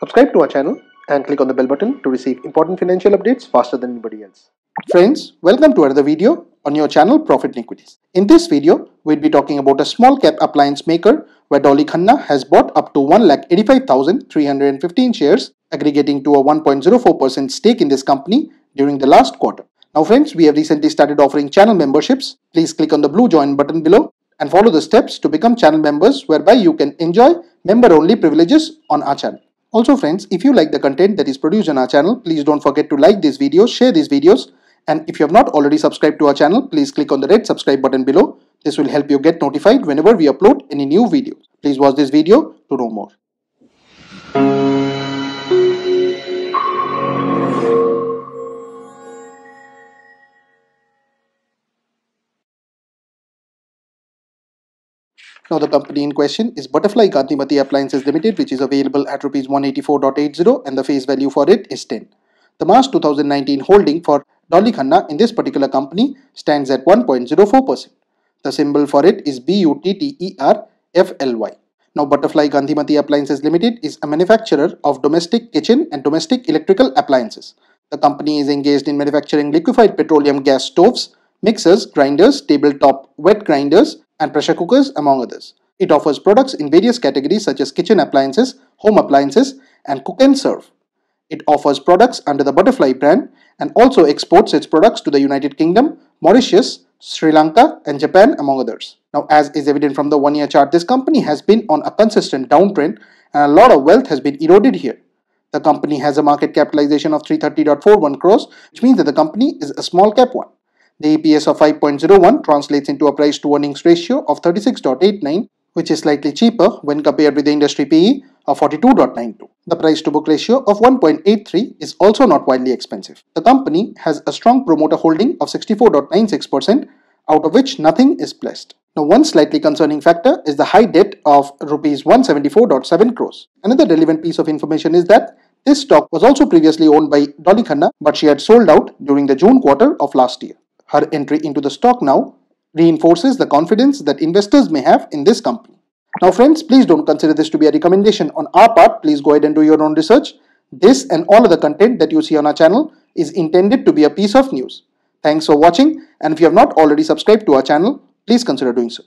Subscribe to our channel and click on the bell button to receive important financial updates faster than anybody else. Friends, welcome to another video on your channel Profit Equities. In this video, we'll be talking about a small cap appliance maker where Dolly Khanna has bought up to 1,85,315 shares aggregating to a 1.04% stake in this company during the last quarter. Now friends, we have recently started offering channel memberships. Please click on the blue join button below and follow the steps to become channel members whereby you can enjoy member only privileges on our channel. Also friends, if you like the content that is produced on our channel, please don't forget to like this video, share these videos and if you have not already subscribed to our channel, please click on the red subscribe button below. This will help you get notified whenever we upload any new videos. Please watch this video to know more. Now the company in question is Butterfly Gandhimathi Appliances Limited which is available at rupees 184.80 and the face value for it is 10. The March 2019 holding for Dolly Khanna in this particular company stands at 1.04%. The symbol for it is BUTTERFLY. Now Butterfly Gandhimathi Appliances Limited is a manufacturer of domestic kitchen and domestic electrical appliances. The company is engaged in manufacturing liquefied petroleum gas stoves, mixers, grinders, tabletop wet grinders, and pressure cookers among others. It offers products in various categories such as kitchen appliances, home appliances, and cook and serve. It offers products under the Butterfly brand and also exports its products to the United Kingdom, Mauritius, Sri Lanka, and Japan, among others. Now, as is evident from the one year chart, this company has been on a consistent downtrend and a lot of wealth has been eroded here. The company has a market capitalization of 330.41 crores, which means that the company is a small cap one. The EPS of 5.01 translates into a price to earnings ratio of 36.89, which is slightly cheaper when compared with the industry PE of 42.92. The price to book ratio of 1.83 is also not wildly expensive. The company has a strong promoter holding of 64.96%, out of which nothing is pledged. Now, one slightly concerning factor is the high debt of rupees 174.7 crores. Another relevant piece of information is that this stock was also previously owned by Dolly Khanna, but she had sold out during the June quarter of last year. Her entry into the stock now reinforces the confidence that investors may have in this company. Now friends, please don't consider this to be a recommendation on our part. Please go ahead and do your own research. This and all other content that you see on our channel is intended to be a piece of news. Thanks for watching and if you have not already subscribed to our channel, please consider doing so.